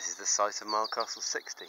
This is the site of Castle 60.